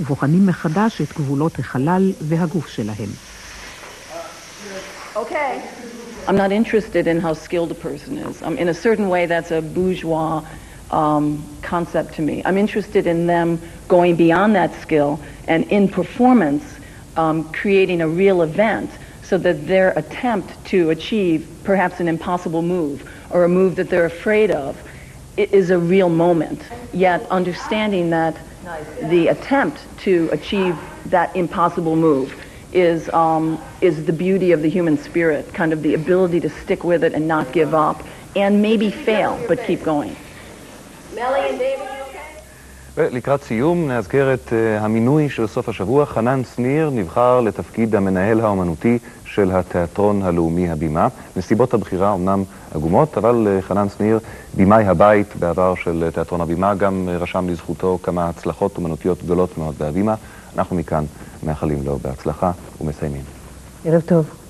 ובוחנים מחדש את גבולות החלל והגוף שלהם. Okay. I'm not interested in how skilled a person is. Um, in a certain way, that's a bourgeois um, concept to me. I'm interested in them going beyond that skill and in performance, um, creating a real event so that their attempt to achieve perhaps an impossible move or a move that they're afraid of is a real moment. Yet understanding that the attempt to achieve that impossible move is, um, is the beauty of the human spirit, kind of the ability to stick with it and not give up and maybe fail, but keep going. Melly and David, ולקראת סיום נאזכר את uh, המינוי של סוף השבוע. חנן שניר נבחר לתפקיד המנהל האומנותי של התיאטרון הלאומי הבימה. נסיבות הבחירה אומנם עגומות, אבל uh, חנן שניר, בימאי הבית בעבר של תיאטרון הבימה, גם uh, רשם לזכותו כמה הצלחות אומנותיות גדולות מאוד בהבימה. אנחנו מכאן מאחלים לו בהצלחה ומסיימים. ערב טוב.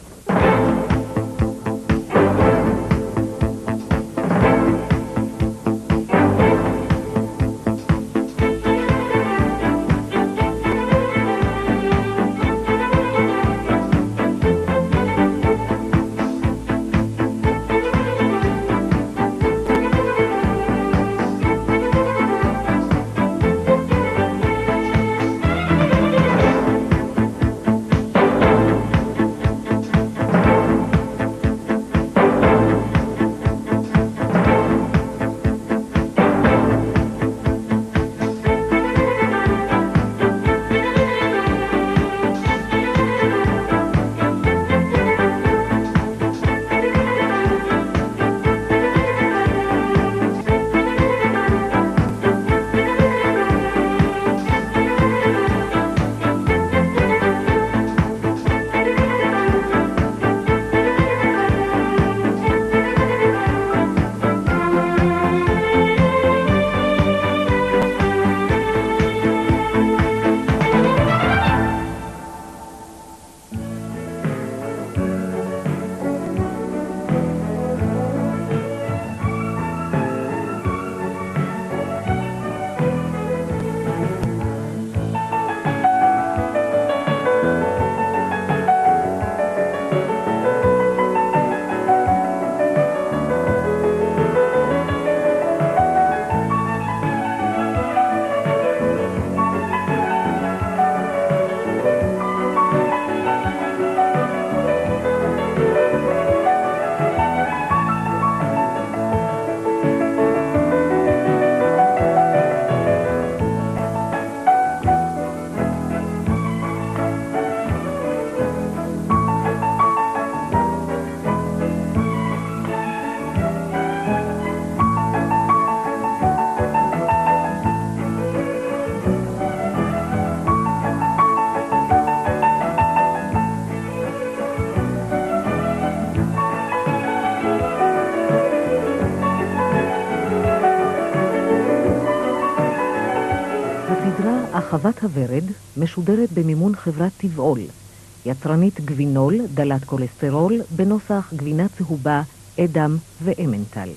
חוות הוורד משודרת במימון חברת טבעול, יצרנית גבינול דלת כולסטרול בנוסח גבינה צהובה, אדם ואמנטל.